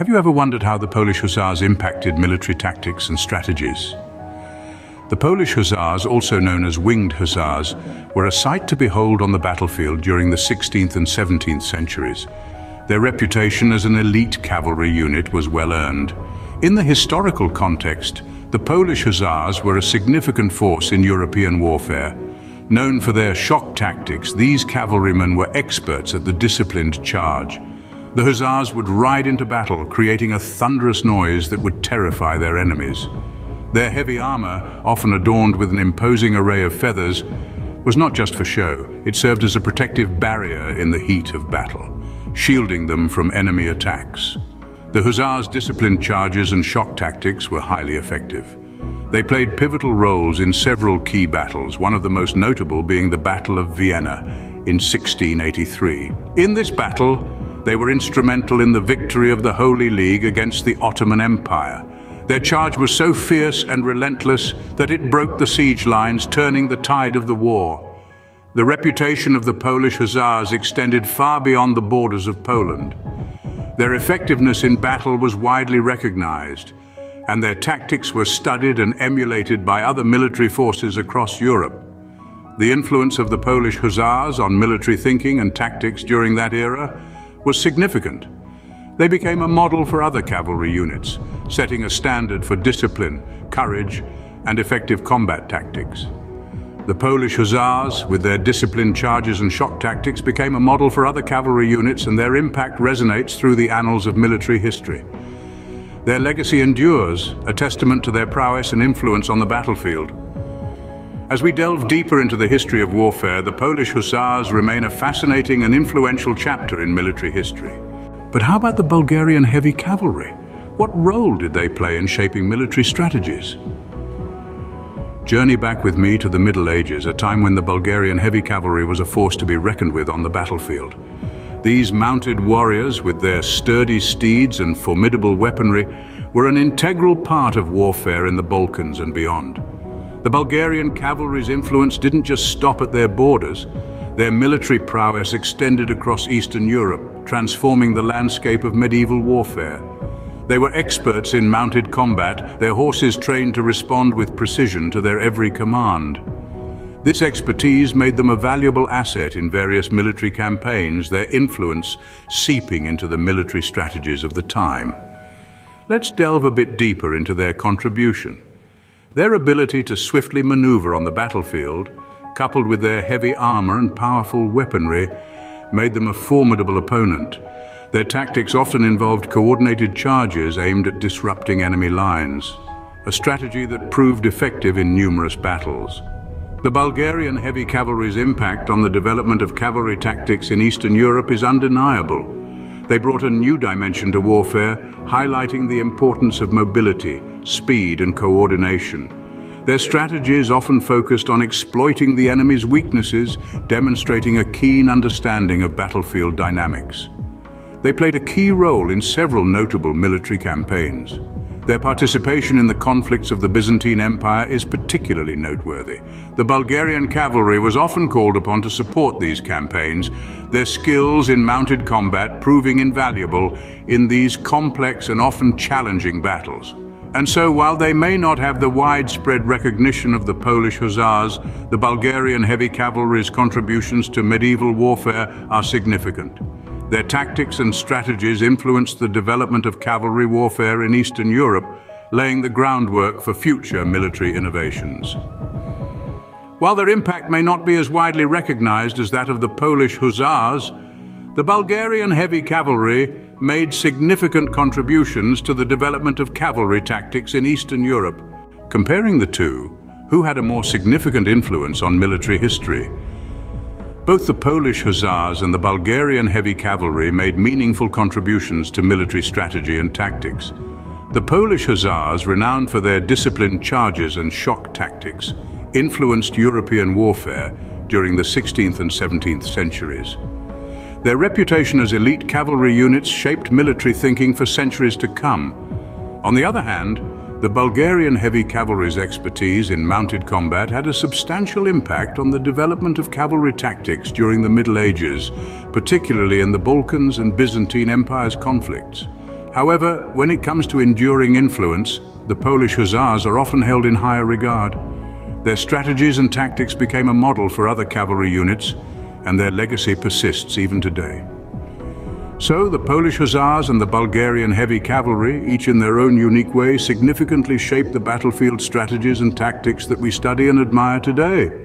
Have you ever wondered how the Polish Hussars impacted military tactics and strategies? The Polish Hussars, also known as Winged Hussars, were a sight to behold on the battlefield during the 16th and 17th centuries. Their reputation as an elite cavalry unit was well earned. In the historical context, the Polish Hussars were a significant force in European warfare. Known for their shock tactics, these cavalrymen were experts at the disciplined charge. The Hussars would ride into battle, creating a thunderous noise that would terrify their enemies. Their heavy armor, often adorned with an imposing array of feathers, was not just for show. It served as a protective barrier in the heat of battle, shielding them from enemy attacks. The Hussars' disciplined charges and shock tactics were highly effective. They played pivotal roles in several key battles, one of the most notable being the Battle of Vienna in 1683. In this battle, they were instrumental in the victory of the Holy League against the Ottoman Empire, their charge was so fierce and relentless that it broke the siege lines, turning the tide of the war. The reputation of the Polish Hussars extended far beyond the borders of Poland. Their effectiveness in battle was widely recognized, and their tactics were studied and emulated by other military forces across Europe. The influence of the Polish Hussars on military thinking and tactics during that era was significant. They became a model for other cavalry units, setting a standard for discipline, courage, and effective combat tactics. The Polish Hussars, with their disciplined charges and shock tactics, became a model for other cavalry units and their impact resonates through the annals of military history. Their legacy endures, a testament to their prowess and influence on the battlefield. As we delve deeper into the history of warfare, the Polish Hussars remain a fascinating and influential chapter in military history. But how about the Bulgarian heavy cavalry? What role did they play in shaping military strategies? Journey back with me to the Middle Ages, a time when the Bulgarian heavy cavalry was a force to be reckoned with on the battlefield. These mounted warriors, with their sturdy steeds and formidable weaponry, were an integral part of warfare in the Balkans and beyond. The Bulgarian cavalry's influence didn't just stop at their borders. Their military prowess extended across Eastern Europe, transforming the landscape of medieval warfare. They were experts in mounted combat, their horses trained to respond with precision to their every command. This expertise made them a valuable asset in various military campaigns, their influence seeping into the military strategies of the time. Let's delve a bit deeper into their contribution. Their ability to swiftly maneuver on the battlefield, coupled with their heavy armor and powerful weaponry, made them a formidable opponent. Their tactics often involved coordinated charges aimed at disrupting enemy lines, a strategy that proved effective in numerous battles. The Bulgarian heavy cavalry's impact on the development of cavalry tactics in Eastern Europe is undeniable. They brought a new dimension to warfare, highlighting the importance of mobility, speed and coordination. Their strategies often focused on exploiting the enemy's weaknesses, demonstrating a keen understanding of battlefield dynamics. They played a key role in several notable military campaigns. Their participation in the conflicts of the Byzantine Empire is particularly noteworthy. The Bulgarian cavalry was often called upon to support these campaigns, their skills in mounted combat proving invaluable in these complex and often challenging battles. And so while they may not have the widespread recognition of the Polish Hussars, the Bulgarian heavy cavalry's contributions to medieval warfare are significant. Their tactics and strategies influenced the development of cavalry warfare in Eastern Europe, laying the groundwork for future military innovations. While their impact may not be as widely recognized as that of the Polish Hussars, the Bulgarian heavy cavalry made significant contributions to the development of cavalry tactics in Eastern Europe. Comparing the two, who had a more significant influence on military history? Both the Polish Hussars and the Bulgarian heavy cavalry made meaningful contributions to military strategy and tactics. The Polish Hussars, renowned for their disciplined charges and shock tactics, influenced European warfare during the 16th and 17th centuries. Their reputation as elite cavalry units shaped military thinking for centuries to come. On the other hand, the Bulgarian heavy cavalry's expertise in mounted combat had a substantial impact on the development of cavalry tactics during the Middle Ages, particularly in the Balkans and Byzantine Empire's conflicts. However, when it comes to enduring influence, the Polish Hussars are often held in higher regard. Their strategies and tactics became a model for other cavalry units, and their legacy persists even today. So, the Polish Hussars and the Bulgarian Heavy Cavalry, each in their own unique way, significantly shaped the battlefield strategies and tactics that we study and admire today.